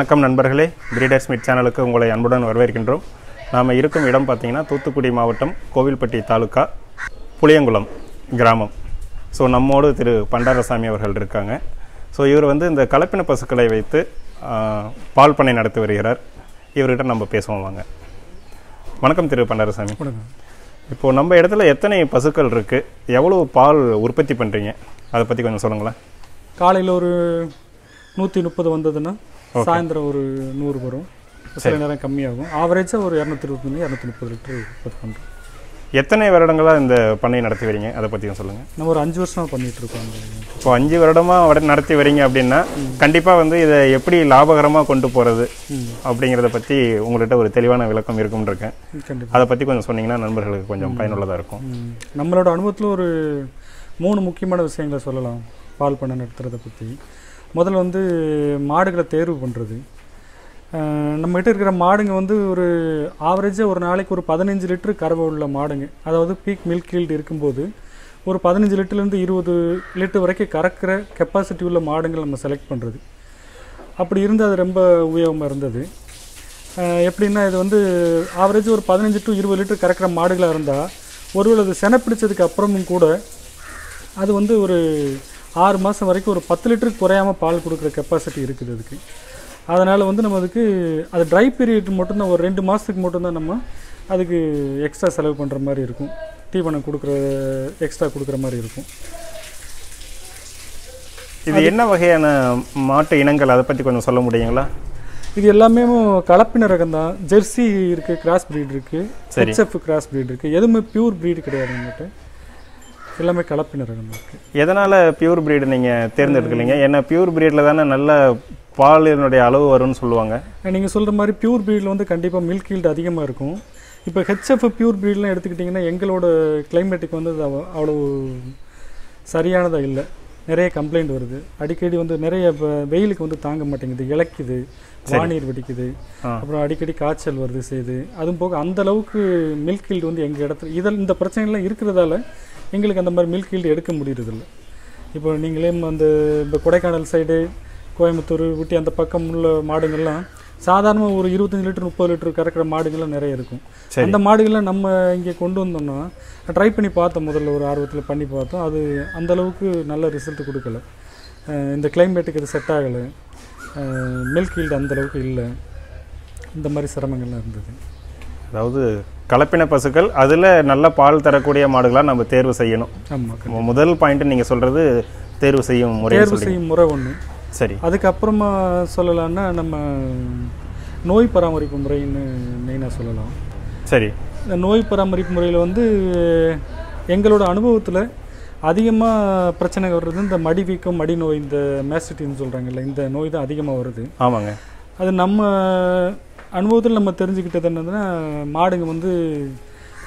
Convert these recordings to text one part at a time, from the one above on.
வணக்கம் நண்பர்களே. Breeders meet சேனலுக்கு உங்களை அன்புடன் வரவேற்கின்றோம். நாம் இருக்கும் இடம் பார்த்தீங்கன்னா தூத்துக்குடி மாவட்டம் கோவில்பட்டி தாலுக்கா புளியங்குளம் கிராமம். ஸோ நம்மோடு திரு பண்டாரசாமி அவர்கள் இருக்காங்க. ஸோ இவர் வந்து இந்த கலப்பின பசுக்களை வைத்து பால் பண்ணை நடத்தி வருகிறார். இவர்கிட்ட நம்ம பேசுவோம் வாங்க. வணக்கம் திரு பண்டாரசாமி. இப்போது நம்ம இடத்துல எத்தனை பசுக்கள் இருக்குது எவ்வளோ பால் உற்பத்தி பண்ணுறீங்க அதை பற்றி கொஞ்சம் சொல்லுங்களேன். காலையில் ஒரு நூற்றி முப்பது வந்ததுன்னா சாயந்தரம் ஒரு நூறு வரும். சில நேரம் கம்மியாகும். ஆவரேஜாக ஒரு இரநூத்தி இருபத்தஞ்சு இரநூத்தி முப்பது லிட்டர் உற்பத்தி பண்ணுறோம் எத்தனை வருடங்களாக இந்த பண்ணை நடத்தி வரீங்க? அதை பற்றியும் சொல்லுங்கள் நம்ம ஒரு அஞ்சு வருஷமாக பண்ணிகிட்டு இருக்கோம் இப்போ அஞ்சு வருடமாக நடத்தி வரீங்க அப்படின்னா கண்டிப்பாக வந்து இதை எப்படி லாபகரமாக கொண்டு போகிறது அப்படிங்கிறத பற்றி உங்கள்கிட்ட ஒரு தெளிவான விளக்கம் இருக்கும்னு இருக்கேன் அதை பற்றி கொஞ்சம் சொன்னீங்கன்னா நண்பர்களுக்கு கொஞ்சம் பயனுள்ளதாக இருக்கும். நம்மளோட அனுபவத்தில் ஒரு மூணு முக்கியமான விஷயங்களை சொல்லலாம். பால் பண்ணை நடத்துறதை பற்றி முதல்ல வந்து மாடுகளை தேர்வு பண்ணுறது நம்மகிட்ட இருக்கிற மாடுங்க வந்து ஒரு ஆவரேஜாக ஒரு நாளைக்கு ஒரு பதினஞ்சு லிட்டரு கறவை உள்ள மாடுங்க. அதாவது பீக் மில்க் ஈல்டு இருக்கும்போது ஒரு பதினஞ்சு லிட்டர்லேருந்து இருபது லிட்டர் வரைக்கும் கறக்கிற கெப்பாசிட்டி உள்ள மாடுங்களை நம்ம செலக்ட் பண்ணுறது அப்படி இருந்து அது ரொம்ப உபயோகமாக இருந்தது. எப்படின்னா இது வந்து ஆவரேஜ் ஒரு பதினஞ்சு டு இருபது லிட்டர் கறக்கிற மாடுகளாக இருந்தால் ஒருவேளை அது செனை பிடிச்சதுக்கு அப்புறமும் கூட அது வந்து ஒரு ஆறு மாதம் வரைக்கும் ஒரு பத்து லிட்டருக்கு குறையாமல் பால் கொடுக்குற கெப்பாசிட்டி இருக்குது அதுக்கு. அதனால் வந்து நம்ம அதுக்கு அது ட்ரை பீரியட் மட்டும்தான் ஒரு ரெண்டு மாதத்துக்கு மட்டும்தான் நம்ம அதுக்கு எக்ஸ்ட்ரா செலவு பண்ணுற மாதிரி இருக்கும். தீவனம் கொடுக்குற எக்ஸ்ட்ரா கொடுக்குற மாதிரி இருக்கும். இது என்ன வகையான மாட்டு இனங்கள்? அதை பற்றி கொஞ்சம் சொல்ல முடியுங்களா? இது எல்லாமே கலப்பின ரகம் தான் ஜெர்சி இருக்குது கிராஸ் breed இருக்குது. ஹெச்எஃப் கிராஸ் breed இருக்குது எதுவுமே பியூர் breed கிடையாது நம்மகிட்ட. எல்லாமே கலப்பின ரகம் இருக்குது எதனால் பியூர் பிரீடு நீங்கள் தேர்ந்தெடுக்கலீங்க? ஏன்னா பியூர் பிரீடில் தானே நல்ல பாலினுடைய அளவு வரும்னு சொல்லுவாங்க. நீங்கள் சொல்கிற மாதிரி பியூர் ப்ரீடில் வந்து கண்டிப்பாக மில்க் ஈல்டு அதிகமாக இருக்கும். இப்போ ஹெச்எஃப் பியூர் ப்ரீட்லாம் எடுத்துக்கிட்டிங்கன்னா எங்களோட கிளைமேட்டுக்கு வந்து அது அவ- அவ்வளோ சரியானதாக இல்லை. நிறைய கம்ப்ளைண்ட் வருது. அடிக்கடி வந்து நிறைய வெயிலுக்கு வந்து தாங்க மாட்டேங்குது. இளைக்குது. வானீர் வெடிக்குது. அப்புறம் அடிக்கடி காய்ச்சல் வருது செய்யுது அதுவும் போக அந்த அளவுக்கு மில்க் ஈல்டு வந்து எங்கள் இடத்துல இதில் இந்த பிரச்சனைகள்லாம் இருக்கிறதால எங்களுக்கு அந்த மாதிரி மில்க் ஈல்டு எடுக்க முடியறதில்ல. இப்போ நீங்களே அந்த இந்த கொடைக்கானல் சைடு கோயம்புத்தூர் ஊட்டி அந்த பக்கம் உள்ள மாடுங்கள்லாம் சாதாரணமாக ஒரு இருபத்தஞ்சு லிட்டர் முப்பது லிட்டர் கறக்கிற மாடுகள்லாம் நிறைய இருக்கும். அந்த மாடுகளை நம்ம இங்கே கொண்டு வந்தோம்னா ட்ரை பண்ணி பார்த்தோம் முதல்ல ஒரு ஆர்வத்தில் பண்ணி பார்த்தோம். அது அந்த அளவுக்கு நல்ல ரிசல்ட் கொடுக்கல. இந்த கிளைமேட்டுக்கு இது செட் ஆகலை. மில்க் ஈல்டு அந்த அளவுக்கு இல்லை. இந்த மாதிரி சிரமங்கள்லாம் இருந்தது. அதாவது கலப்பின பசுக்கள் அதில் நல்ல பால் தரக்கூடிய மாடுகளாக நம்ம தேர்வு செய்யணும். ஆமாம் முதல் பாயிண்ட் நீங்கள் சொல்கிறது தேர்வு செய்யும் முறை தேர்வு செய்யும் முறை ஒன்று சரி. அதுக்கப்புறமா சொல்லலாம்னா நம்ம நோய் பராமரிப்பு முறைன்னு மெயினாக சொல்லலாம். சரி. இந்த நோய் பராமரிப்பு முறையில் வந்து எங்களோட அனுபவத்தில் அதிகமாக பிரச்சனை வர்றது இந்த மடி வீக்கம் மடி நோய் இந்த மேசிட்டின்னு சொல்கிறாங்கல்ல இந்த நோய் தான் அதிகமாக வருது. ஆமாங்க. அது நம்ம அனுபவத்தில் நம்ம தெரிஞ்சுக்கிட்டது என்னதுன்னா மாடுங்க வந்து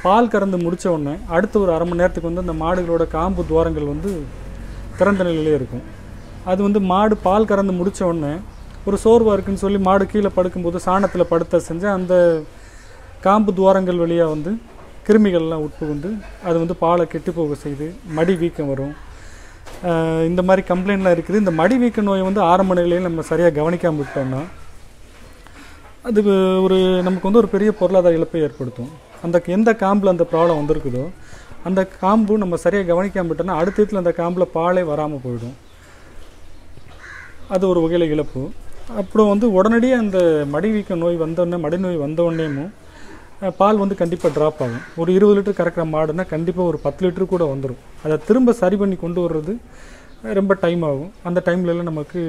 பால் கறந்து முடித்த உடனே அடுத்த ஒரு அரை மணி நேரத்துக்கு வந்து அந்த மாடுகளோட காம்பு துவாரங்கள் வந்து திறந்த நிலையிலே இருக்கும். அது வந்து மாடு பால் கறந்து முடித்த உடனே ஒரு சோர்வாக இருக்குன்னு சொல்லி மாடு கீழே படுக்கும்போது சாணத்தில் படுத்த செஞ்சு அந்த காம்பு துவாரங்கள் வழியாக வந்து கிருமிகள்லாம் உட்புகுந்து அது வந்து பாலை கெட்டு போக செய்து மடி வீக்கம் வரும். இந்த மாதிரி கம்ப்ளைண்ட்லாம் இருக்குது. இந்த மடி வீக்க நோயை வந்து ஆரம்ப நிலையில் நம்ம சரியாக கவனிக்காமல் விட்டோம்னா அது ஒரு நமக்கு வந்து ஒரு பெரிய பொருளாதார இழப்பை ஏற்படுத்தும். அந்த எந்த காம்பில் அந்த ப்ராப்ளம் வந்திருக்குதோ அந்த காம்பு நம்ம சரியாக கவனிக்காம விட்டோம்னா அடுத்த இடத்துல அந்த காம்பில் பாலே வராமல் போயிடும். அது ஒரு வகையில் இழப்பு. அப்புறம் வந்து உடனடியே அந்த மடிவீக்க நோய் வந்தோடனே மடிநோய் நோய் வந்தோடனேமும் பால் வந்து கண்டிப்பாக ட்ராப் ஆகும். ஒரு இருபது லிட்டர் கறக்கிற மாடுனா கண்டிப்பாக ஒரு பத்து லிட்டரு கூட வந்துடும் அதை திரும்ப சரி பண்ணி கொண்டு வர்றது ரொம்ப டைம் ஆகும். அந்த டைம்லலாம் நமக்கு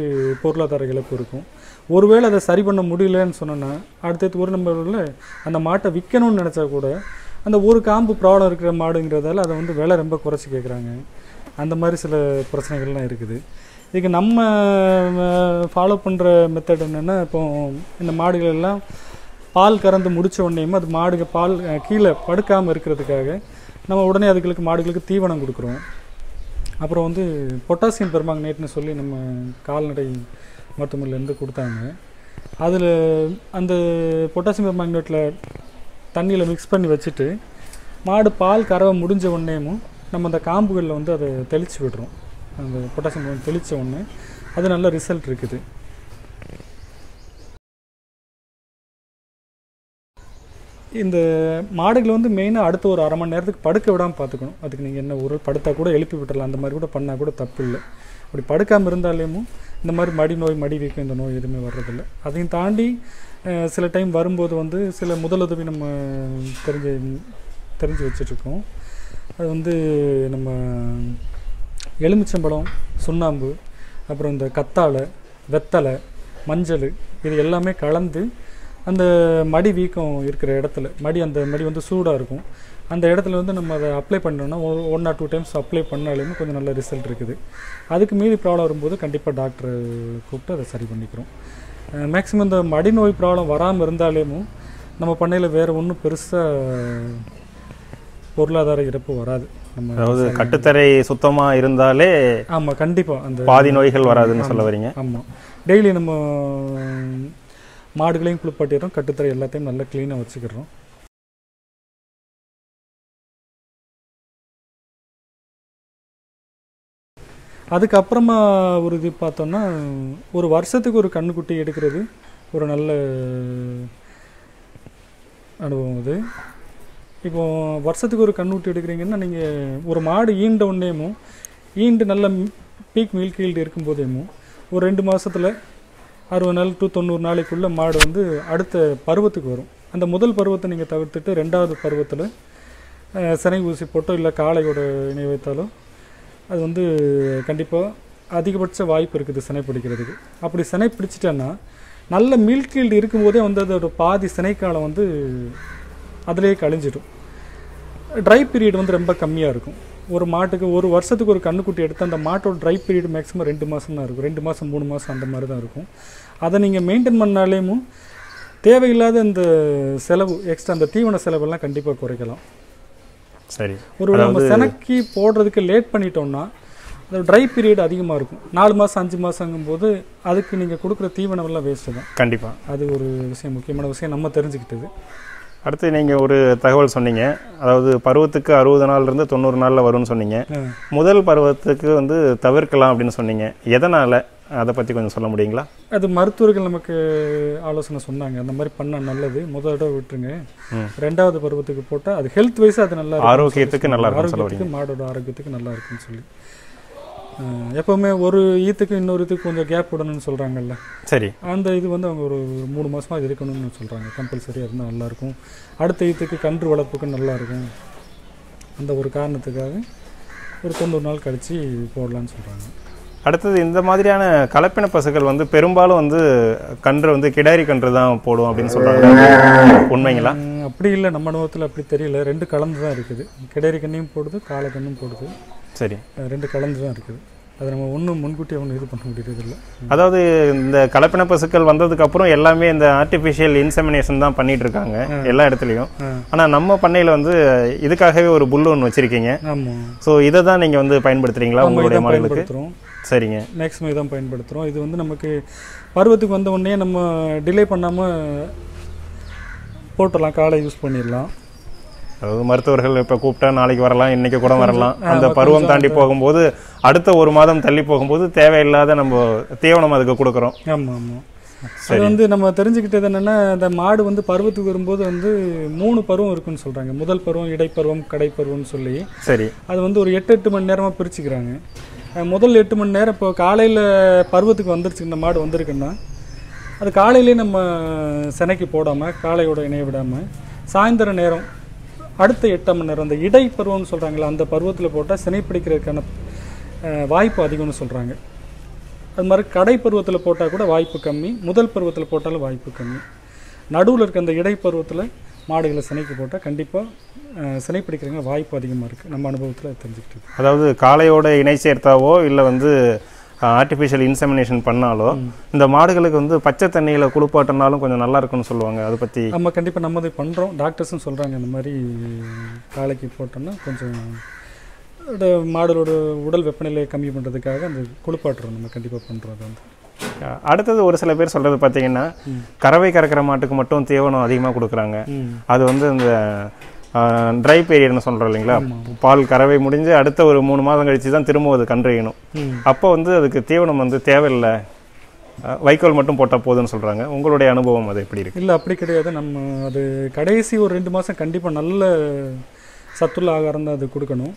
பொருளாதார இழப்பு இருக்கும். ஒருவேளை அதை சரி பண்ண முடியலன்னு சொன்னோன்னா அடுத்தது ஒரு நம்பரில் அந்த மாட்டை விற்கணும்னு நினச்சா கூட அந்த ஒரு காம்பு ப்ராப்ளம் இருக்கிற மாடுங்கிறதால அதை வந்து விலை ரொம்ப குறைச்சி கேட்குறாங்க அந்த மாதிரி சில பிரச்சனைகள்லாம் இருக்குது. இதுக்கு நம்ம ஃபாலோ பண்ணுற மெத்தட் என்னென்னா இப்போ இந்த மாடுகள் எல்லாம் பால் கறந்து முடித்த உடனேயுமே அது மாடுக பால் கீழே படுக்காமல் இருக்கிறதுக்காக நம்ம உடனே அதுகளுக்கு மாடுகளுக்கு தீவனம் கொடுக்குறோம். அப்புறம் வந்து பொட்டாசியம் பெர்மாங்கனேட்னு சொல்லி நம்ம கால்நடை மருத்துவமனையிலேருந்து கொடுத்தாங்க. அதில் அந்த பொட்டாசியம் மேக்னேட்டில் தண்ணியில் மிக்ஸ் பண்ணி வச்சுட்டு மாடு பால் கறவை முடிஞ்ச உடனேமும் நம்ம அந்த காம்புகளில் வந்து அதை தெளித்து விடுறோம். அந்த பொட்டாசியம் தெளித்த உடனே அது நல்ல ரிசல்ட் இருக்குது. இந்த மாடுகளை வந்து மெயினாக அடுத்த ஒரு அரை மணி நேரத்துக்கு படுக்க விடாமல் பார்த்துக்கணும். அதுக்கு நீங்கள் என்ன ஒரு படுத்தா கூட எழுப்பி விட்டுறலாம். அந்த மாதிரி கூட பண்ணால் கூட தப்பு இல்லை அப்படி படுக்காமல் இருந்தாலேயும் இந்த மாதிரி மடி நோய் மடி வீக்கம் இந்த நோய் எதுவுமே வர்றதில்ல. அதையும் தாண்டி சில டைம் வரும்போது வந்து சில முதலுதவி நம்ம தெரிஞ்சு தெரிஞ்சு வச்சிட்ருக்கோம். அது வந்து நம்ம எலுமிச்சம்பழம் சுண்ணாம்பு அப்புறம் இந்த கத்தாழை வெத்தலை மஞ்சள் இது எல்லாமே கலந்து அந்த மடி வீக்கம் இருக்கிற இடத்துல மடி அந்த மடி வந்து சூடாக இருக்கும். அந்த இடத்துல வந்து நம்ம அதை அப்ளை பண்ணோம்னா one or two times apply பண்ணாலுமே கொஞ்சம் நல்ல ரிசல்ட் இருக்குது. அதுக்கு மீறி ப்ராப்ளம் வரும்போது கண்டிப்பாக டாக்டரை கூப்பிட்டு அதை சரி பண்ணிக்கிறோம். மேக்ஸிமம் இந்த மடி நோய் ப்ராப்ளம் வராமல் இருந்தாலேயும் நம்ம பண்ணையில் வேறு ஒன்றும் பெருசாக பொருளாதார இறப்பு வராது. நம்ம அதாவது கட்டுத்தரை சுத்தமா இருந்தாலே ஆமாம் கண்டிப்பாக அந்த பாதி நோய்கள் வராதுன்னு சொல்ல வரீங்க. ஆமாம் டெய்லி நம்ம மாடுகளையும் குளிப்பாட்டிடுறோம் கட்டுத்தரை எல்லாத்தையும் நல்லா க்ளீனாக வச்சுக்கிறோம் அதுக்கப்புறமா ஒரு இது பார்த்தோம்னா ஒரு வருஷத்துக்கு ஒரு கண்ணுக்குட்டி எடுக்கிறது ஒரு நல்ல அனுபவம் அது. இப்போ வருஷத்துக்கு ஒரு கண்ணுக்குட்டி எடுக்கிறீங்கன்னா நீங்கள் ஒரு மாடு ஈண்ட உடனேமும் ஈண்டு நல்ல பீக் மில்க் ஈல்டு இருக்கும்போதேமும் ஒரு ரெண்டு மாதத்தில் அறுபது நாள் டு தொண்ணூறு நாளைக்குள்ளே மாடு வந்து அடுத்த பருவத்துக்கு வரும். அந்த முதல் பருவத்தை நீங்கள் தவிர்த்துட்டு ரெண்டாவது பருவத்தில் சினை ஊசி போட்டோ இல்லை காளையோட இணை வைத்தாலோ அது வந்து கண்டிப்பாக அதிகபட்ச வாய்ப்பு இருக்குது சினை பிடிக்கிறதுக்கு. அப்படி சினை பிடிச்சிட்டேன்னா நல்ல மில்க் ஈல்டு இருக்கும்போதே வந்து அதோட பாதி சினைக்காலம் வந்து அதிலேயே கழிஞ்சிடும். ட்ரை பீரியட் வந்து ரொம்ப கம்மியாக இருக்கும். ஒரு மாட்டுக்கு ஒரு வருஷத்துக்கு ஒரு கண்ணுக்குட்டி எடுத்து அந்த மாட்டோட ட்ரை பீரியட் மேக்ஸிமம் ரெண்டு மாதம் தான் இருக்கும். ரெண்டு மாதம் மூணு மாதம் அந்த மாதிரி தான் இருக்கும். அதை நீங்கள் மெயின்டைன் பண்ணாலேயும் தேவையில்லாத இந்த செலவு எக்ஸ்ட்ரா அந்த தீவன செலவெல்லாம் கண்டிப்பாக குறைக்கலாம். சரி. ஒரு நம்ம செனக்கி போடுறதுக்கு லேட் பண்ணிட்டோம்னா அந்த ட்ரை பீரியட் அதிகமாக இருக்கும். நாலு மாதம் அஞ்சு மாதங்கும்போது அதுக்கு நீங்கள் கொடுக்குற தீவனம் எல்லாம் வேஸ்ட்டு தான். கண்டிப்பா. அது ஒரு விஷயம் முக்கியமான விஷயம் நம்ம தெரிஞ்சுக்கிட்டது. அடுத்து நீங்க ஒரு தகவல் சொன்னீங்க. அதாவது பருவத்துக்கு அறுபது நாள்ல இருந்து தொண்ணூறு நாள்ல வரும்னு சொன்னீங்க. முதல் பருவத்துக்கு வந்து தவிர்க்கலாம் அப்படின்னு சொன்னீங்க. எதனால? அதை பத்தி கொஞ்சம் சொல்ல முடியுங்களா? அது மருத்துவர்கள் நமக்கு ஆலோசனை சொன்னாங்க. அந்த மாதிரி பண்ணா நல்லது. முதல் தடவை விட்டுருங்க. ரெண்டாவது பருவத்துக்கு போட்டால் அது ஹெல்த் வைஸ் அது நல்லா ஆரோக்கியத்துக்கு நல்லா ஆரோக்கியத்துக்கு மாடோட ஆரோக்கியத்துக்கு நல்லா இருக்கும்னு சொல்லி. எப்பவுமே ஒரு ஈத்துக்கு இன்னொரு இதுக்கு கொஞ்சம் கேப் விடணும்னு சொல்றாங்கல்ல. சரி. அந்த இது வந்து அவங்க ஒரு மூணு மாசமா அது இருக்கணும்னு சொல்றாங்க. கம்பல்சரியாக இருந்தால் நல்லா இருக்கும் அடுத்த ஈத்துக்கு கன்று வளர்ப்புக்கு நல்லா இருக்கும் அந்த ஒரு காரணத்துக்காக ஒரு தொண்ணூறு நாள் கழிச்சு போடலாம்னு சொல்றாங்க. அடுத்தது இந்த மாதிரியான கலப்பின பசுக்கள் வந்து பெரும்பாலும் வந்து கன்று வந்து கிடாரி கன்று தான் போடும் அப்படின்னு சொல்றாங்க. உண்மைங்களா? அப்படி இல்லை. நம்ம அனுபவத்தில் அப்படி தெரியல. ரெண்டு கலந்து தான் இருக்குது. கிடரி கண்ணையும் போடுது காளை கண்ணும் போடுது. சரி. ரெண்டு கலந்து தான் இருக்குது. அது நம்ம ஒன்றும் முன்கூட்டி ஒன்றும் இது பண்ண முடியறதில்ல அதாவது இந்த கலப்பின பசுக்கள் வந்ததுக்கு அப்புறம் எல்லாமே இந்த ஆர்டிஃபிஷியல் இன்செமினேஷன் தான் பண்ணிட்டு இருக்காங்க எல்லா இடத்துலையும். ஆ. ஆனா நம்ம பண்ணையில வந்து இதுக்காகவே ஒரு புல்லு ஒன்று வச்சிருக்கீங்க. ஆமாம் ஸோ இதை தான் நீங்க வந்து பயன்படுத்துறீங்களா நம்ம உங்களுடைய பயன்படுத்துகிறோம் சரிங்க. மேக்ஸிமம் இதான் பயன்படுத்துகிறோம் இது வந்து நமக்கு பருவத்துக்கு வந்த உடனே நம்ம டிலே பண்ணாமல் போட்டுடலாம். காலை யூஸ் பண்ணிடலாம். அதாவது மருத்துவர்கள் இப்ப கூப்பிட்டா நாளைக்கு வரலாம் இன்னைக்கு கூட வரலாம். அந்த பருவம் தாண்டி போகும்போது அடுத்த ஒரு மாதம் தள்ளி போகும்போது தேவையில்லாத நம்ம தீவனம் அதுக்கு கொடுக்குறோம். ஆமாம் ஆமாம் அது வந்து நம்ம தெரிஞ்சுக்கிட்டது என்னென்னா இந்த மாடு வந்து பருவத்துக்கு வரும்போது வந்து மூணு பருவம் இருக்குன்னு சொல்கிறாங்க முதல் பருவம் இடைப்பருவம் கடைப்பருவம்னு சொல்லி. சரி. அது வந்து ஒரு எட்டு எட்டு மணி நேரமாக பிரிச்சுக்கிறாங்க. முதல் எட்டு மணி நேரம் இப்போ காலையில் பருவத்துக்கு வந்துருச்சு இந்த மாடு வந்திருக்குன்னா அது காலையிலே நம்ம செனைக்கு போடாமல் காளையோட இணைய விடாமல் சாயந்தர நேரம் அடுத்த எட்டாம் மணி நேரம் அந்த இடை பருவம்னு சொல்கிறாங்களா அந்த பருவத்தில் போட்டால் சினை பிடிக்கிறதுக்கான வாய்ப்பு அதிகம்னு சொல்கிறாங்க அது மாதிரி கடை பருவத்தில் போட்டால் கூட வாய்ப்பு கம்மி முதல் பருவத்தில் போட்டாலும் வாய்ப்பு கம்மி. நடுவில் இருக்க அந்த இடை பருவத்தில் மாடுகளை சினைக்கு போட்டால் கண்டிப்பாக சினை பிடிக்கிறவங்க வாய்ப்பு அதிகமாக இருக்குது நம்ம அனுபவத்தில் தெரிஞ்சுக்கிட்டு அதாவது காளையோட இணை சேர்த்தாவோ இல்லை வந்து ஆர்டிஃபிஷியல் இன்செமினேஷன் பண்ணாலோ இந்த மாடுகளுக்கு வந்து பச்சை தண்ணியில் குளிப்பாட்டினாலும் கொஞ்சம் நல்லா இருக்கும்னு சொல்லுவாங்க. அதை பற்றி நம்ம கண்டிப்பாக நம்ம அதை பண்ணுறோம் டாக்டர்ஸும் சொல்கிறாங்க இந்த மாதிரி காளைக்கு போட்டோம்னா கொஞ்சம் மாடுகளோட உடல் வெப்பநிலையை கம்மி பண்ணுறதுக்காக அந்த குளிப்பாட்டுறோம். நம்ம கண்டிப்பாக பண்ணுறோம் அது வந்து. அடுத்தது ஒரு சில பேர் சொல்றது பார்த்தீங்கன்னா கறவை கறக்கிற மாட்டுக்கு மட்டும் தீவனம் அதிகமாக கொடுக்குறாங்க. அது வந்து இந்த ட்ரை பீரியட்னு சொல்கிறோம் இல்லைங்களா? பால் கறவை முடிஞ்சு அடுத்த ஒரு மூணு மாதம் கழிச்சு தான் திரும்ப அது கன்றையணும் அப்போ வந்து அதுக்கு தீவனம் வந்து தேவையில்லை. வைக்கோல் மட்டும் போட்டால் போதும்னு சொல்கிறாங்க உங்களுடைய அனுபவம் அது எப்படி இருக்கு? இல்லை அப்படி கிடையாது. நம்ம அது கடைசி ஒரு ரெண்டு மாதம் கண்டிப்பாக நல்ல சத்துள்ள ஆகாரம் தான் அது கொடுக்கணும்.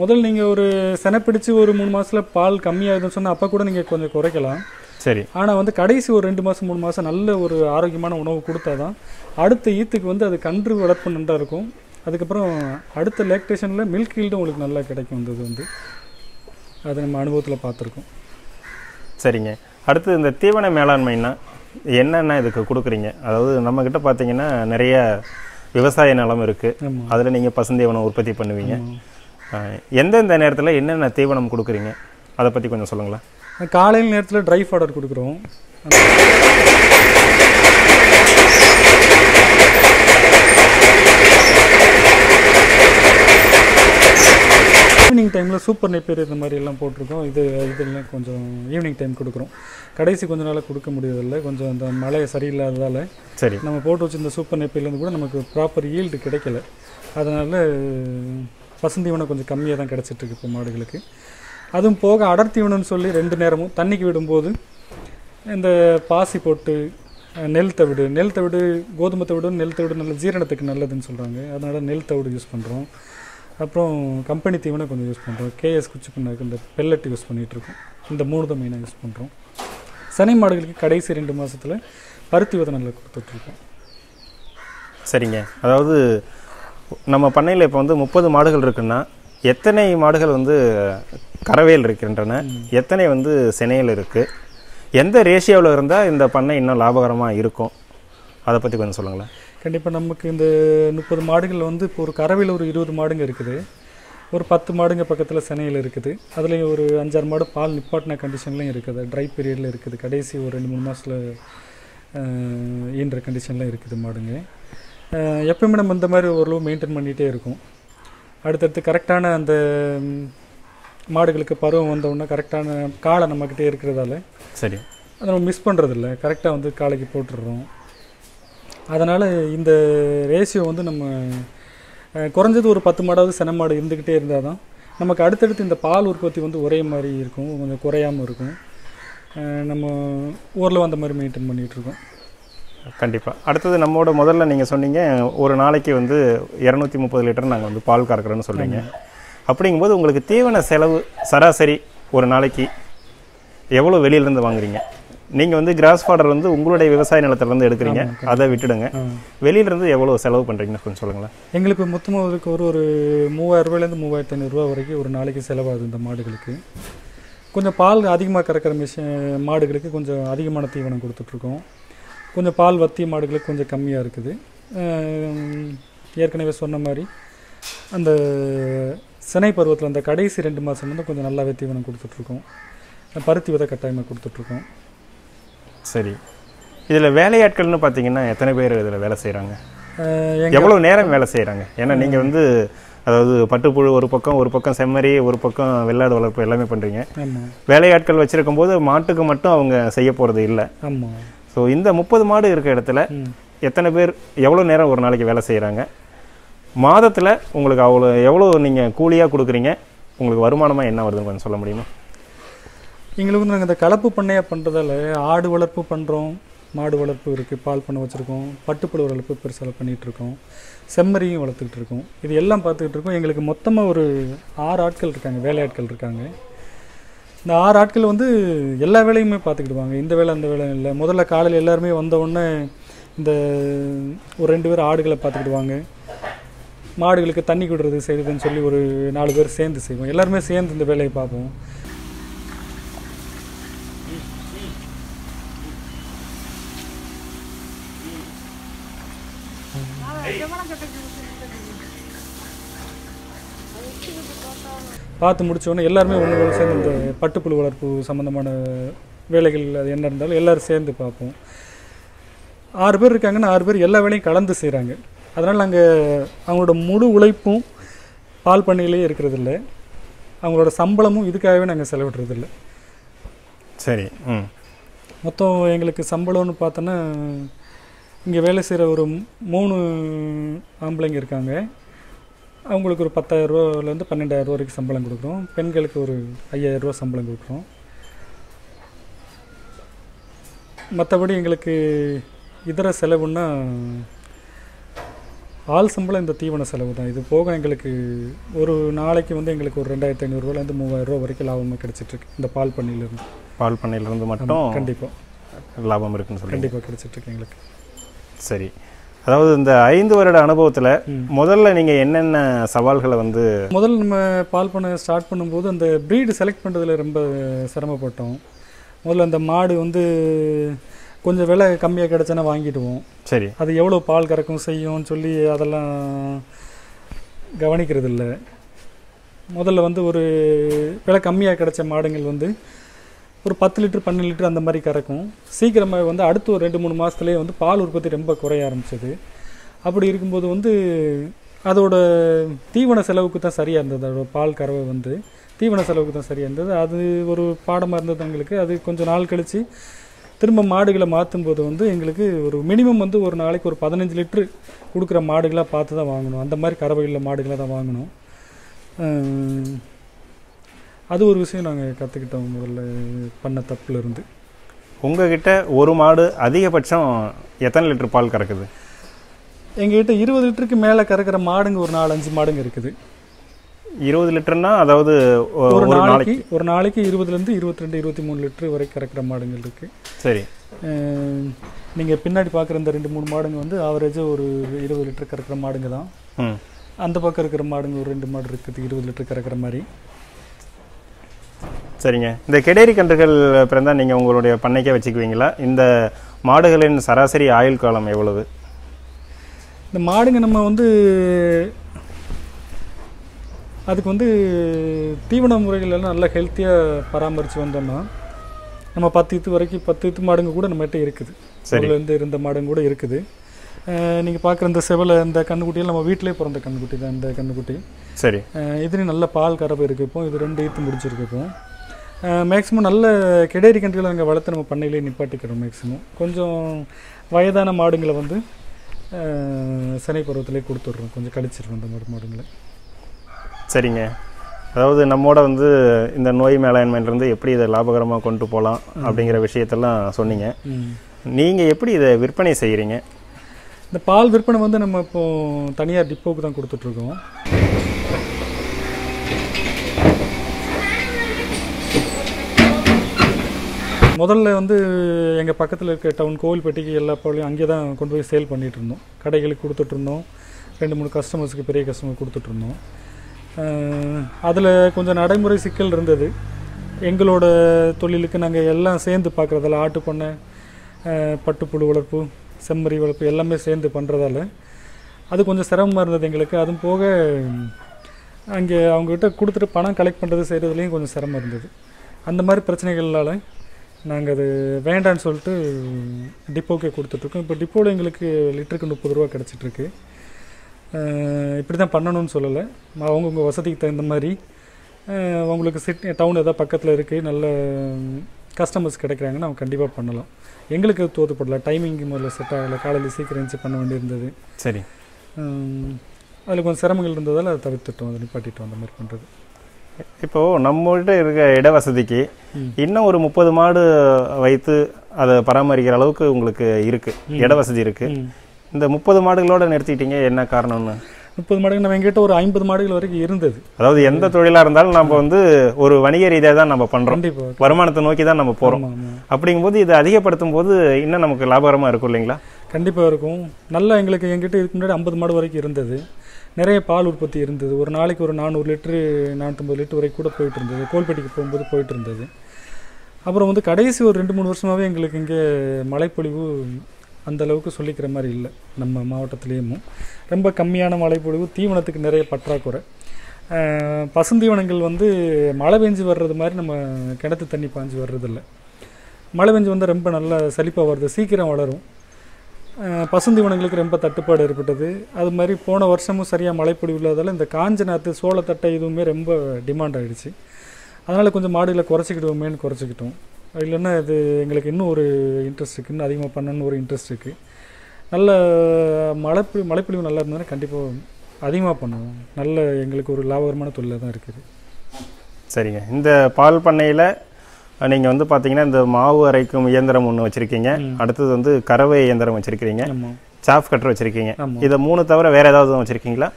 முதல்ல நீங்கள் ஒரு செனப்பிடிச்சு ஒரு மூணு மாதத்தில் பால் கம்மியாகுதுன்னு சொன்னால் அப்போ கூட நீங்கள் கொஞ்சம் குறைக்கலாம். சரி. ஆனால் வந்து கடைசி ஒரு ரெண்டு மாதம் மூணு மாதம் நல்ல ஒரு ஆரோக்கியமான உணவு கொடுத்தா தான் அடுத்த ஈத்துக்கு வந்து அது கன்று வளர்ப்பு நன்றா இருக்கும். அதுக்கப்புறம் அடுத்த லேக்டேஷனில் மில்க் ஈல்டும் உங்களுக்கு நல்லா கிடைக்கும் இந்த இது வந்து. அது நம்ம அனுபவத்தில் பார்த்துருக்கோம். சரிங்க. அடுத்து இந்த தீவன மேலாண்மைன்னா என்னென்ன இதுக்கு கொடுக்குறீங்க? அதாவது நம்மக்கிட்ட பார்த்தீங்கன்னா நிறைய விவசாய நிலம் இருக்குது அதில் நீங்கள் பசுந்தீவனம் உற்பத்தி பண்ணுவீங்க. எந்தெந்த நேரத்தில் என்னென்ன தீவனம் கொடுக்குறீங்க? அதை பற்றி கொஞ்சம் சொல்லுங்களேன். காலையில் நேரத்தில் ட்ரை ஃபாடர் கொடுக்குறோம். ஈவினிங் டைமில் சூப்பர் நெப்பேர் இந்த மாதிரி எல்லாம் போட்டிருக்கோம். இது இதெல்லாம் கொஞ்சம் ஈவினிங் டைம் கொடுக்குறோம். கடைசி கொஞ்ச நாளாக கொடுக்க முடியறதில்ல. கொஞ்சம் அந்த மழை சரியில்லாததால் சரி. நம்ம போட்டு வச்சிருந்த சூப்பர் நெப்பேர்லேருந்து கூட நமக்கு ப்ராப்பர் ஈல்டு கிடைக்கல. அதனால் பசுந்தீவனம் கொஞ்சம் கம்மியாக தான் கிடச்சிட்ருக்கு இப்போ மாடுகளுக்கு. அதுவும் போக அடர்த்தீவனம்னு சொல்லி ரெண்டு நேரமும் தண்ணிக்கு விடும்போது இந்த பாசி போட்டு நெல் தவிடு நெல் தவிடு கோதுமை தவிடு நெல் தவிடு நல்ல ஜீரணத்துக்கு நல்லதுன்னு சொல்கிறாங்க அதனால் நெல் தவிடு யூஸ் பண்ணுறோம் அப்புறம் கம்பெனி தீவனம் கொஞ்சம் யூஸ் பண்ணுறோம் கேஎஸ் குச்சி பண்ணாக்கு இந்த பெல்லட் யூஸ் பண்ணிகிட்ருக்கோம் இந்த மூணு தான் மெயினாக யூஸ் பண்ணுறோம் சனி மாடுகளுக்கு கடைசி ரெண்டு மாசத்துல பருத்தி விதை நல்லா கொடுத்துட்ருக்கோம் சரிங்க. அதாவது நம்ம பண்ணையில் இப்போ வந்து முப்பது மாடுகள் இருக்குன்னா எத்தனை மாடுகள் வந்து கறவையில் இருக்கின்றன? எத்தனை வந்து சினையில் இருக்குது எந்த ரேஷியோவில் இருந்தால் இந்த பண்ணை இன்னும் லாபகரமாக இருக்கும்? அதை பற்றி கொஞ்சம் சொல்லுங்களேன். கண்டிப்பாக நமக்கு இந்த முப்பது மாடுகள் வந்து இப்போ ஒரு கறவையில் ஒரு இருபது மாடுங்க இருக்குது. ஒரு பத்து மாடுங்க பக்கத்தில் சினையில் இருக்குது. அதுலேயும் ஒரு அஞ்சாறு மாடு பால் நிப்பாட்டின கண்டிஷன்லையும் இருக்குது. ட்ரை பீரியடில் இருக்குது. கடைசி ஒரு ரெண்டு மூணு மாதத்தில் ஈன்ற கண்டிஷன்லாம் இருக்குது மாடுங்க. அஹ், எப்பவுமே நம்ம இந்த மாதிரி ஓரளவு மெயின்டைன் பண்ணிகிட்டே இருக்கும். அடுத்தடுத்து கரெக்டான அந்த மாடுகளுக்கு பருவம் வந்தவுடனே கரெக்டான காளை நம்மக்கிட்டே இருக்கிறதால சரி. அதை நம்ம மிஸ் பண்ணுறதில்ல கரெக்டாக வந்து காலைக்கு போட்டுடுறோம். அதனால் இந்த ரேஷியோ வந்து நம்ம குறைஞ்சது ஒரு பத்து மாடாவது சென மாடு இருந்துக்கிட்டே இருந்தால் தான் நமக்கு அடுத்தடுத்து இந்த பால் உற்பத்தி வந்து ஒரே மாதிரி இருக்கும் கொஞ்சம் குறையாமல் இருக்கும். நம்ம ஊரில் அந்த மாதிரி மெயின்டைன் பண்ணிகிட்ருக்கோம் கண்டிப்பாக அடுத்தது நம்மோட முதல்ல நீங்கள் சொன்னீங்க ஒரு நாளைக்கு வந்து இரநூத்தி முப்பது லிட்டர் நாங்கள் வந்து பால் கறக்குறோன்னு சொல்கிறீங்க அப்படிங்கும்போது உங்களுக்கு தீவன செலவு சராசரி ஒரு நாளைக்கு எவ்வளோ வெளியிலேருந்து வாங்குறீங்க? நீங்கள் வந்து கிராஸ் ஃபாடர் வந்து உங்களுடைய விவசாய நிலத்திலேருந்து எடுக்கிறீங்க. அதை விட்டுடுங்க. வெளியிலேருந்து எவ்வளோ செலவு பண்ணுறீங்கன்னு கொஞ்சம் சொல்லுங்களேன். எங்களுக்கு மொத்தமாக அதுக்கு ஒரு ஒரு மூவாயிரம் ரூபாயிலேருந்து மூவாயிரத்தி ஐநூறுரூவா வரைக்கும் ஒரு நாளைக்கு செலவாகுது இந்த மாடுகளுக்கு. கொஞ்சம் பால் அதிகமாக கறக்கிற மிஷின் மாடுகளுக்கு கொஞ்சம் அதிகமான தீவனம் கொடுத்துட்ருக்கோம். கொஞ்சம் பால் வத்திய மாடுகளுக்கு கொஞ்சம் கம்மியாக இருக்குது. ஏற்கனவே சொன்ன மாதிரி அந்த சினை பருவத்தில் அந்த கடைசி ரெண்டு மாதம் வந்து கொஞ்சம் நல்லாவே தீவனம் கொடுத்துட்ருக்கோம். பருத்தி விதை கட்டாயமாக கொடுத்துட்ருக்கோம். சரி. இதில் வேலையாட்கள்னு பார்த்தீங்கன்னா எத்தனை பேர் இதில் வேலை செய்கிறாங்க எவ்வளோ நேரம் வேலை செய்கிறாங்க ஏன்னா நீங்கள் வந்து அதாவது பட்டுப்புழு ஒரு பக்கம் ஒரு பக்கம் செம்மறி ஒரு பக்கம் வெள்ளாடு வளர்ப்பு எல்லாமே பண்ணுறீங்க வேலையாட்கள் வச்சிருக்கும் போது மாட்டுக்கு மட்டும் அவங்க செய்ய போகிறது இல்லை. ஸோ இந்த முப்பது மாடு இருக்க இடத்துல எத்தனை பேர் எவ்வளோ நேரம் ஒரு நாளைக்கு வேலை செய்கிறாங்க மாதத்தில் உங்களுக்கு அவ்வளோ எவ்வளோ நீங்கள் கூலியாக கொடுக்குறீங்க? உங்களுக்கு வருமானமாக என்ன வருதுன்னு கொஞ்சம் சொல்ல முடியுமா? எங்களுக்கு வந்து நாங்கள் இந்த கலப்பு பண்ணையாக பண்ணுறதால ஆடு வளர்ப்பு பண்ணுறோம் மாடு வளர்ப்பு இருக்குது பால் பண்ணை வச்சுருக்கோம். பட்டுப்புழு வளர்ப்பு பெருசாக பண்ணிகிட்ருக்கோம் செம்மறியும் வளர்த்துக்கிட்டு இருக்கோம். இது எல்லாம் பார்த்துக்கிட்டு இருக்கோம். எங்களுக்கு மொத்தமாக ஒரு ஆறு ஆட்கள் இருக்காங்க வேலையாட்கள் இருக்காங்க. இந்த ஆறு ஆட்கள் வந்து எல்லா வேலையுமே பார்த்துக்கிடுவாங்க. இந்த வேலை அந்த வேலை இல்லை. முதல்ல காலையில் எல்லாருமே வந்தவுடனே இந்த ஒரு ரெண்டு பேர் ஆடுகளை பார்த்துக்கிடுவாங்க. மாடுகளுக்கு தண்ணி விடுறது செய்கிறதுன்னு சொல்லி ஒரு நாலு பேர் சேர்ந்து செய்வோம். எல்லாருமே சேர்ந்து இந்த வேலையை பார்ப்போம். பார்த்து முடிச்சோடனே எல்லாருமே ஒன்று சேர்ந்து இந்த பட்டுப்புழு வளர்ப்பு சம்மந்தமான வேலைகள் அது என்ன இருந்தாலும் எல்லாரும் சேர்ந்து பார்ப்போம். ஆறு பேர் இருக்காங்கன்னா ஆறு பேர் எல்லா வேலையும் கலந்து செய்கிறாங்க அதனால் நாங்கள் அவங்களோட முழு உழைப்பும் பால் பண்ணையிலே இருக்கிறதில்ல. அவங்களோட சம்பளமும் இதுக்காகவே நாங்கள் செலவிடுறதில்ல. சரி ம். மொத்தம் எங்களுக்கு சம்பளம்னு பார்த்தோன்னா இங்கே வேலை செய்கிற ஒரு மூணு ஆம்பளைங்க இருக்காங்க. அவங்களுக்கு ஒரு பத்தாயிரரூவாலேருந்து பன்னெண்டாயிரரூவா வரைக்கும் சம்பளம் கொடுக்குறோம். பெண்களுக்கு ஒரு ஐயாயிரரூவா சம்பளம் கொடுக்குறோம். மற்றபடி எங்களுக்கு இதர செலவுன்னா ஆள் சம்பளம் இந்த தீவன செலவு தான். இது போக எங்களுக்கு ஒரு நாளைக்கு வந்து எங்களுக்கு ஒரு ரெண்டாயிரத்தி ஐநூறுரூவாலேருந்து மூவாயிரம் ரூபா வரைக்கும் லாபமாக கிடைச்சிட்ருக்கு. இந்த பால் பண்ணையிலேருந்து. பால் பண்ணையிலிருந்து மட்டும் கண்டிப்பாக லாபம் இருக்குன்னு சொல்லுங்க கண்டிப்பாக கிடைச்சிட்ருக்கு எங்களுக்கு. சரி. அதாவது இந்த ஐந்து வருட அனுபவத்தில். முதல்ல நீங்கள் என்னென்ன சவால்களை வந்து முதல்ல நம்ம பால் பண்ண ஸ்டார்ட் பண்ணும்போது அந்த ப்ரீடு செலக்ட் பண்ணுறதுல ரொம்ப சிரமப்பட்டோம். முதல்ல அந்த மாடு வந்து கொஞ்சம் விலை கம்மியாக கிடச்சுன்னா வாங்கிடுவோம். சரி. அது எவ்வளோ பால் கறக்கும் செய்யும்னு சொல்லி அதெல்லாம் கவனிக்கிறது இல்ல முதல்ல வந்து ஒரு விலை கம்மியாக கிடைச்ச மாடுங்கள் வந்து ஒரு பத்து லிட்டர் பன்னெண்டு லிட்டர் அந்த மாதிரி கறக்கும். சீக்கிரமாக வந்து அடுத்து ஒரு ரெண்டு மூணு மாதத்துலேயே வந்து பால் உற்பத்தி ரொம்ப குறைய ஆரம்பிச்சது. அப்படி இருக்கும்போது வந்து அதோட தீவன செலவுக்கு தான் சரியாக இருந்தது. அதோட பால் கறவை வந்து தீவன செலவுக்கு தான் சரியாக இருந்தது. அது ஒரு பாடமாக இருந்தது எங்களுக்கு. அது கொஞ்சம் நாள் கழித்து திரும்ப மாடுகளை மாற்றும் போது வந்து எங்களுக்கு ஒரு மினிமம் வந்து ஒரு நாளைக்கு ஒரு பதினஞ்சு லிட்ரு கொடுக்குற மாடுகளாக பார்த்து தான் வாங்கணும். அந்த மாதிரி கறவைகளில் மாடுகளை தான் வாங்கணும். அது ஒரு விஷயம் நாங்கள் கற்றுக்கிட்டோம் முதல்ல பண்ண தப்புல இருந்து உங்ககிட்ட ஒரு மாடு அதிகபட்சம் எத்தனை லிட்டர் பால் கறக்குது? எங்ககிட்ட இருபது லிட்டருக்கு மேலே கறக்கிற மாடுங்க ஒரு நாலு அஞ்சு மாடுங்க இருக்குது. இருபது லிட்டர்னா அதாவது ஒரு நாளைக்கு ஒரு நாளைக்கு இருபதுலேருந்து இருபத்தி ரெண்டு இருபத்தி மூணு லிட்டர் வரை கறக்கிற மாடுங்கள் இருக்குது சரி. நீங்கள் பின்னாடி பார்க்குற இந்த ரெண்டு மூணு மாடுங்க வந்து ஆவரேஜாக ஒரு இருபது லிட்டர் கறக்கிற மாடுங்க தான். அந்த பக்கம் இருக்கிற மாடுங்க ஒரு ரெண்டு மாடு இருக்குது இருபது லிட்டர் கறக்கிற மாதிரி. சரிங்க. இந்த கெடேரி கன்றுகள் பிறந்தா நீங்கள் உங்களுடைய பண்ணைக்கே வச்சுக்குவீங்களா? இந்த மாடுகளின் சராசரி ஆயுள் காலம் எவ்வளவு? இந்த மாடுங்க நம்ம வந்து அதுக்கு வந்து தீவன முறைகள் எல்லாம் நல்லா ஹெல்த்தியாக பராமரித்து வந்தோம்னா நம்ம பத்து இத்து வரைக்கும் பத்து இத்து மாடுங்க கூட நம்மகிட்ட இருக்குது. சரி. இருந்து மாடுங்க கூட இருக்குது. நீங்கள் பார்க்குற இந்த செவலை இந்த கண்ணுக்குட்டியெல்லாம் நம்ம வீட்டிலே பிறந்த கண்ணுக்குட்டி தான் இந்த கண்ணுக்குட்டி சரி. இதுலேயும் நல்ல பால் கறவை இருக்கு இப்போ. இது ரெண்டு ஈத்து முடிச்சிருக்கு இப்போ. மேக்ஸிமம் நல்ல கெடேரி கன்றுகளை நாங்கள் வளர்த்து நம்ம பண்ணையிலே நிப்பாட்டிக்கிறோம் மேக்ஸிமம் கொஞ்சம் வயதான மாடுங்களை வந்து சனை பருவத்திலே கொடுத்துட்றோம். கொஞ்சம் கழிச்சிடுறோம் அந்த மாதிரி மாடுங்களை. சரிங்க. அதாவது நம்மோட வந்து இந்த நோய் மேலாண்மையிலிருந்து எப்படி இதை லாபகரமாக கொண்டு போகலாம் அப்படிங்கிற விஷயத்தெல்லாம் சொன்னீங்க. நீங்கள் எப்படி இதை விற்பனை செய்கிறீங்க இந்த பால் விற்பனை வந்து நம்ம இப்போ தனியார் டிப்போக்கு தான் கொடுத்துட்ருக்கோம். முதல்ல வந்து எங்கள் பக்கத்தில் இருக்க டவுன் கோவில்பட்டிக்கு எல்லா பாலையும் அங்கே தான் கொண்டு போய் சேல் பண்ணிகிட்டு இருந்தோம். கடைகளுக்கு கொடுத்துட்ருந்தோம் ரெண்டு மூணு கஸ்டமர்ஸுக்கு பெரிய கஸ்டமர் கொடுத்துட்ருந்தோம் அதில் கொஞ்சம் நடைமுறை சிக்கல் இருந்தது. எங்களோட தொழிலுக்கு நாங்கள் எல்லாம் சேர்ந்து பார்க்குறதால ஆட்டு பண்ணை பட்டுப்புழு வளர்ப்பு செம்மறி வளர்ப்பு எல்லாமே சேர்ந்து பண்ணுறதால அது கொஞ்சம் சிரமமாக இருந்தது எங்களுக்கு. அதுவும் போக அங்கே அவங்ககிட்ட கொடுத்துட்டு பணம் கலெக்ட் பண்ணுறது செய்கிறதுலேயும் கொஞ்சம் சிரமம் இருந்தது. அந்த மாதிரி பிரச்சனைகளால் நாங்கள் அது வேண்டான்னு சொல்லிட்டு டிப்போக்கே கொடுத்துட்ருக்கோம். இப்போ டிப்போவில் எங்களுக்கு லிட்டருக்கு முப்பது ரூபா கிடச்சிட்ருக்கு. இப்படி தான் பண்ணணும்னு சொல்லலை. அவங்கவுங்க வசதிக்கு தகுந்த மாதிரி உங்களுக்கு சிட் டவுன் ஏதாவது பக்கத்தில் இருக்குது நல்ல கஸ்டமர்ஸ் கிடைக்கிறாங்கன்னா அவங்க கண்டிப்பாக பண்ணலாம். எங்களுக்கு அது தோதுப்படல. டைமிங் முதல்ல செட் ஆகலை. காலையில் சீக்கிரம் எழுந்துச்சு பண்ண வேண்டியிருந்தது. சரி. அதில் கொஞ்சம் சிரமங்கள் இருந்ததால் அதை தவிர்த்துட்டோம். அதை நிப்பாட்டிட்டோம் அந்த மாதிரி பண்ணுறது இப்போது நம்மகிட்ட இருக்க இட வசதிக்கு ம். இன்னும் ஒரு முப்பது மாடு வைத்து அதை பராமரிக்கிற அளவுக்கு உங்களுக்கு இருக்கு. இட வசதி இருக்கு. இந்த முப்பது மாடுகளோட நிறுத்திட்டீங்க என்ன காரணம்னு? முப்பது மாடுகள் நம்ம எங்கிட்ட ஒரு ஐம்பது மாடுகள் வரைக்கும் இருந்தது. அதாவது எந்த தொழிலா இருந்தாலும் நம்ம வந்து ஒரு வணிக ரீதியாக தான் நம்ம கண்டிப்பாக வருமானத்தை நோக்கி தான் நம்ம ஆமாம் அப்படிங்கும்போது இதை அதிகப்படுத்தும் போது இன்னும் நமக்கு லாபகரமா இருக்கும் இல்லைங்களா? கண்டிப்பாக இருக்கும். நல்லா எங்களுக்கு எங்கிட்ட இதுக்கு முன்னாடி ஐம்பது மாடு வரைக்கும் இருந்தது. நிறைய பால் உற்பத்தி இருந்தது. ஒரு நாளைக்கு ஒரு நானூறு லிட்டரு நானூற்றம்பது லிட்டர் வரை கூட போயிட்டு இருந்தது. கோல்பட்டிக்கு போகும்போது போயிட்டு இருந்தது. அப்புறம் வந்து கடைசி ஒரு ரெண்டு மூணு வருஷமாகவே எங்களுக்கு இங்கே மழைப்பொழிவு அந்த அளவுக்கு சொல்லிக்கிற மாதிரி இல்லை. நம்ம மாவட்டத்துலேயும். ரொம்ப கம்மியான மழைப்பொழிவு தீவனத்துக்கு நிறைய பற்றாக்குறை. பசுந்தீவனங்கள் வந்து மழை பெஞ்சு வர்றது மாதிரி நம்ம கிணத்து தண்ணி பாஞ்சு வர்றதில்ல. மழை பெஞ்சு வந்து ரொம்ப நல்லா செழிப்பாக வருது. சீக்கிரம் வளரும். பசுந்தீவனங்களுக்கு ரொம்ப தட்டுப்பாடு ஏற்பட்டது. அது மாதிரி போன வருஷமும் சரியாக மழைப்பொழிவு இல்லாதால இந்த காஞ்ச நாற்று சோளத்தட்டை இதுவுமே ரொம்ப டிமாண்ட் ஆகிடுச்சு அதனால் கொஞ்சம் மாடுகளை குறைச்சிக்கிடுவோமேன்னு குறைச்சிக்கிட்டோம். இல்லைன்னா இது எங்களுக்கு இன்னும் ஒரு இன்ட்ரெஸ்ட் இருக்குது இன்னும் அதிகமாக பண்ணணும்னு ஒரு இன்ட்ரெஸ்ட் இருக்குது நல்ல மழைப்பு மழைப்பொழிவு நல்லா இருந்ததுன்னா கண்டிப்பாக அதிகமாக பண்ணுவோம். நல்ல எங்களுக்கு ஒரு லாபகரமான தொழிலாக தான் இருக்குது. சரிங்க. இந்த பால் பண்ணையில் நீங்கள் வந்து பார்த்தீங்கன்னா இந்த மாவு அரைக்கும் இயந்திரம் ஒன்று வச்சுருக்கீங்க. அடுத்தது வந்து கறவை இயந்திரம் வச்சுருக்கிறீங்க சாஃப் கட்டர் வச்சுருக்கீங்க. இதை மூணு தவிர வேறு ஏதாவது வச்சுருக்கீங்களா?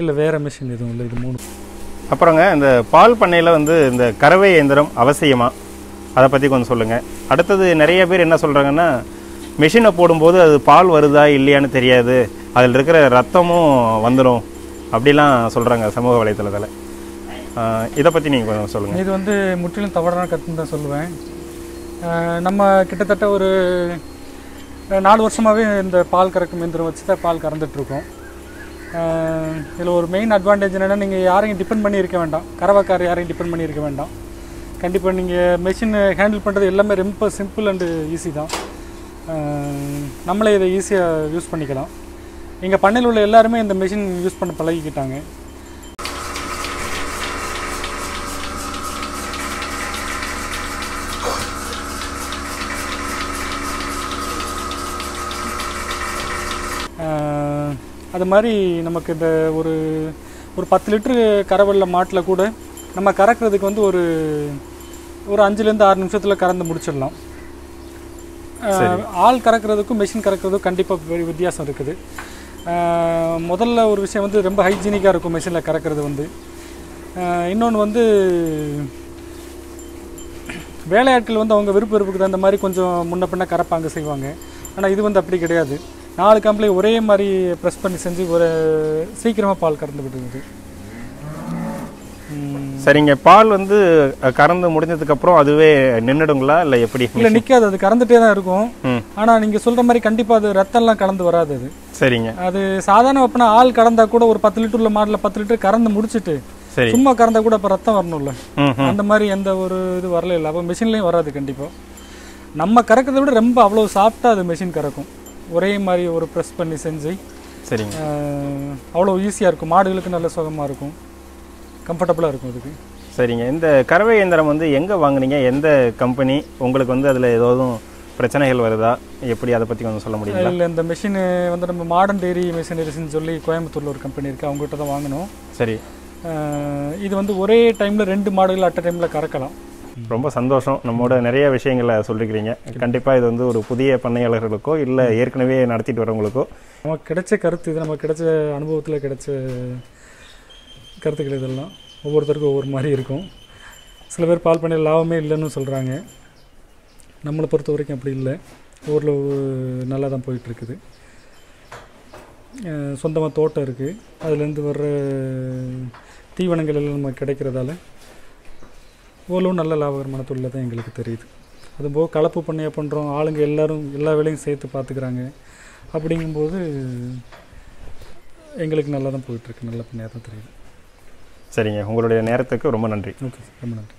இல்லை வேறு மிஷின் எதுவும் இல்லை. இது மூணு. அப்புறங்க இந்த பால் பண்ணையில் வந்து இந்த கறவை இயந்திரம் அவசியமா? அதை பற்றி கொஞ்சம் சொல்லுங்கள் அடுத்தது நிறைய பேர் என்ன சொல்கிறாங்கன்னா மிஷினை போடும்போது அது பால் வருதா இல்லையான்னு தெரியாது. அதில் இருக்கிற ரத்தமும் வந்துடும் அப்படிலாம் சொல்கிறாங்க சமூக வலைத்தளத்தில். இதை பற்றி நீங்கள் கொஞ்சம் சொல்லுங்கள் இது வந்து முற்றிலும் தவறான கருத்துன்னு தான் சொல்லுவேன். நம்ம கிட்டத்தட்ட ஒரு நாலு வருஷமாகவே இந்த பால் கறக்கும் இயந்திரம் வச்சு தான் பால் கறந்துட்ருக்கோம் இதில் ஒரு மெயின் அட்வான்டேஜ் என்னென்னா நீங்கள் யாரையும் டிபெண்ட் பண்ணியிருக்க வேண்டாம். கறவைக்காரர் யாரையும் டிபெண்ட் பண்ணியிருக்க வேண்டாம். கண்டிப்பாக நீங்கள் மெஷின் ஹேண்டில் பண்ணுறது எல்லாமே ரொம்ப சிம்பிள் அண்டு ஈஸி தான். நம்மளே இதை ஈஸியாக யூஸ் பண்ணிக்கலாம். எங்கள் பண்ணையில் உள்ள எல்லாருமே இந்த மிஷின் யூஸ் பண்ண பழகிக்கிட்டாங்க. அது மாதிரி நமக்கு இந்த ஒரு ஒரு பத்து லிட்டரு கறவல்ல மாட்டில் கூட நம்ம கறக்கிறதுக்கு வந்து ஒரு ஒரு அஞ்சுலேருந்து ஆறு நிமிஷத்தில் கறந்து முடிச்சிடலாம். ஆள் கறக்கிறதுக்கும் மெஷின் கறக்கிறதுக்கும் கண்டிப்பாக வித்தியாசம் இருக்குது. முதல்ல ஒரு விஷயம் வந்து ரொம்ப ஹைஜீனிக்காக இருக்கும் மெஷினில் கறக்கிறது வந்து. இன்னொன்று வந்து வேலையாட்கள் வந்து அவங்க விருப்ப விருப்புக்கு தகுந்த மாதிரி கொஞ்சம் முன்ன பின்ன கறப்பாங்க செய்வாங்க. ஆனால் இது வந்து அப்படி கிடையாது. நாலு கம்பளை ஒரே மாதிரி ப்ரெஸ் பண்ணி செஞ்சு ஒரு சீக்கிரமாக பால் கறந்து ம், சரிங்க பால் வந்து கறந்து முடிஞ்சதுக்கப்புறம் அதுவே நின்றுடுங்களா இல்லை எப்படி? இல்லை நிற்காது அது கறந்துட்டே தான் இருக்கும். ஆனால் நீங்கள் சொல்கிற மாதிரி கண்டிப்பாக அது ரத்தம்லாம் கலந்து வராது அது. சரிங்க. அது சாதாரண வெப்பனா ஆள் கறந்தா கூட ஒரு பத்து லிட்டர் உள்ள மாடில் பத்து லிட்டர் கறந்து முடிச்சிட்டு சும்மா கறந்தா கூட அப்போ ரத்தம் வரணும்ல. அந்த மாதிரி எந்த ஒரு இது வரல இல்லை அப்போ மிஷின்லேயும் வராது கண்டிப்பாக நம்ம கறக்கிறத விட ரொம்ப அவ்வளோ சாஃப்டாக அது மிஷின் கறக்கும். ஒரே மாதிரி ஒரு ப்ரெஸ் பண்ணி செஞ்சு சரிங்க. அவ்வளோ ஈஸியாக இருக்கும். மாடுகளுக்கு நல்ல சுகமாக இருக்கும். கம்ஃபர்டபுளாக இருக்கும் அதுக்கு. சரிங்க. இந்த கறவை இயந்திரம் வந்து எங்கே வாங்குனீங்க? எந்த கம்பெனி உங்களுக்கு வந்து அதில் ஏதாவது பிரச்சனைகள் வருதா? எப்படி அதை பற்றி கொஞ்சம் சொல்ல முடியுங்களா? இல்லை இந்த மிஷின் வந்து நம்ம மாடர்ன் டெய்ரி மிஷினரிஸ்ன்னு சொல்லி கோயம்புத்தூரில் ஒரு கம்பெனி இருக்குது அவங்ககிட்ட தான் வாங்கினோம். சரி. இது வந்து ஒரே டைமில் ரெண்டு மாடுகள் அட் டைமில் கறக்கலாம். ரொம்ப சந்தோஷம். நம்மோட நிறைய விஷயங்களை சொல்லிக்கிறீங்க. கண்டிப்பாக இது வந்து ஒரு புதிய பண்ணையாளர்களுக்கோ இல்லை ஏற்கனவே நடத்திட்டு வரவங்களுக்கோ. நமக்கு கிடைச்ச கருத்து இது. நமக்கு கிடைச்ச அனுபவத்தில் கிடைச்ச கருத்துக்கள் இதெல்லாம் ஒவ்வொருத்தருக்கும் ஒவ்வொரு மாதிரி இருக்கும். சில பேர் பால் பண்ணையில் லாபமே இல்லைன்னு சொல்கிறாங்க நம்மளை பொறுத்த வரைக்கும் அப்படி இல்லை. ஊரில் நல்லா தான் போயிட்டுருக்குது சொந்தமாக தோட்டம் இருக்குது அதுலேருந்து வர்ற தீவனங்கள் எல்லாம் நமக்கு கிடைக்கிறதால ஓரளவு நல்ல லாபகரமான தொழில் தான் எங்களுக்கு தெரியுது. அதுபோக கலப்பு பண்ணையாக பண்ணுறோம் ஆளுங்க எல்லாரும் எல்லா வேலையும் சேர்த்து பார்த்துக்கிறாங்க. அப்படிங்கும்போது எங்களுக்கு நல்லா தான் போயிட்டுருக்கு. நல்ல பண்ணையாக தான் தெரியுது. சரிங்க. உங்களுடைய நேரத்துக்கு ரொம்ப நன்றி. ஓகே ரொம்ப நன்றி.